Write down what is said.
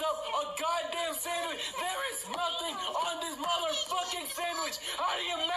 myself a goddamn sandwich? There is nothing on this motherfucking sandwich. How do you